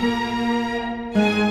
Música